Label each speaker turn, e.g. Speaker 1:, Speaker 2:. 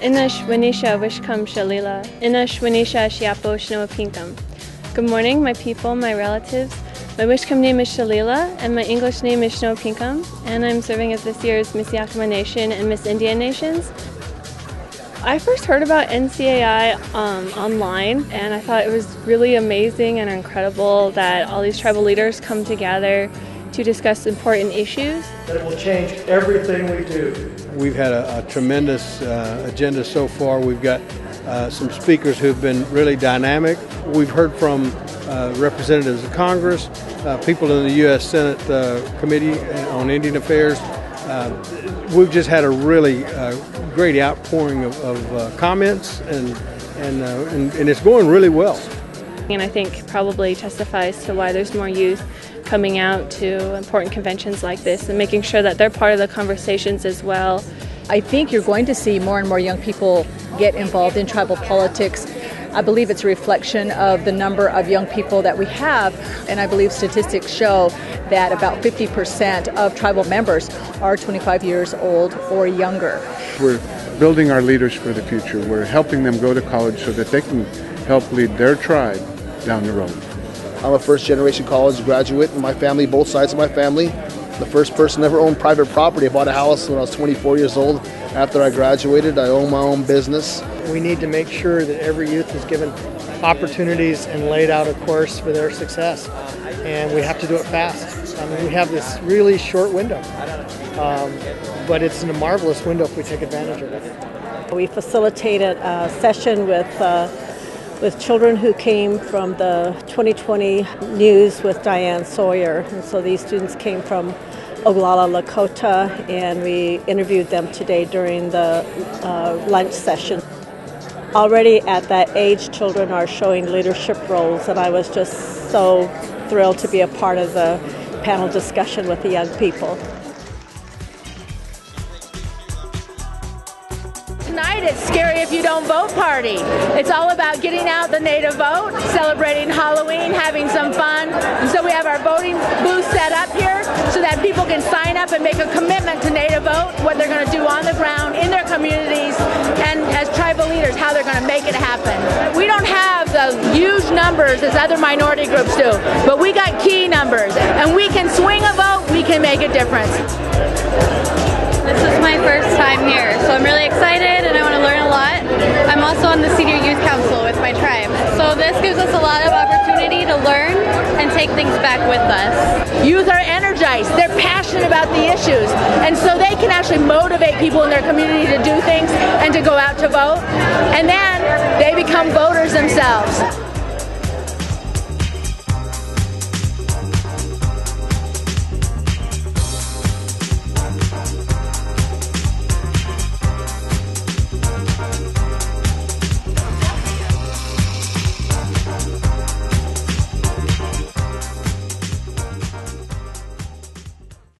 Speaker 1: Inash Shalila, Inash Shiapo. Good morning, my people, my relatives. My Wishkam name is Shalila, and my English name is Shanoa Pinkham, and I'm serving as this year's Miss Yakama Nation and Miss Indian Nations. I first heard about NCAI um, online, and I thought it was really amazing and incredible that all these tribal leaders come together to discuss important issues.
Speaker 2: That will change everything we do.
Speaker 3: We've had a, a tremendous uh, agenda so far. We've got uh, some speakers who've been really dynamic. We've heard from uh, representatives of Congress, uh, people in the U.S. Senate uh, Committee on Indian Affairs. Uh, we've just had a really great outpouring of, of comments, and and, and and it's going really well.
Speaker 1: And I think probably testifies to why there's more youth coming out to important conventions like this and making sure that they're part of the conversations as well.
Speaker 4: I think you're going to see more and more young people get involved in tribal politics. I believe it's a reflection of the number of young people that we have, and I believe statistics show that about 50% of tribal members are 25 years old or younger.
Speaker 5: We're building our leaders for the future. We're helping them go to college so that they can help lead their tribe down the road.
Speaker 6: I'm a first generation college graduate in my family, both sides of my family. The first person ever owned private property. I bought a house when I was 24 years old. After I graduated, I own my own business.
Speaker 2: We need to make sure that every youth is given opportunities and laid out a course for their success. And we have to do it fast. I mean, we have this really short window, um, but it's a marvelous window if we take advantage of it.
Speaker 7: We facilitated a session with uh, with children who came from the 2020 news with Diane Sawyer. And so these students came from Oglala Lakota, and we interviewed them today during the uh, lunch session. Already at that age, children are showing leadership roles, and I was just so thrilled to be a part of the panel discussion with the young people.
Speaker 8: It's Scary If You Don't Vote party. It's all about getting out the native vote, celebrating Halloween, having some fun. And so we have our voting booth set up here so that people can sign up and make a commitment to native vote, what they're going to do on the ground in their communities, and as tribal leaders, how they're going to make it happen. We don't have the huge numbers as other minority groups do, but we got key numbers, and we can swing a vote, we can make a difference.
Speaker 9: This is my first time here, so I'm really excited and I also on the Senior Youth Council with my tribe, so this gives us a lot of opportunity to learn and take things back with us.
Speaker 8: Youth are energized, they're passionate about the issues, and so they can actually motivate people in their community to do things and to go out to vote, and then they become voters themselves.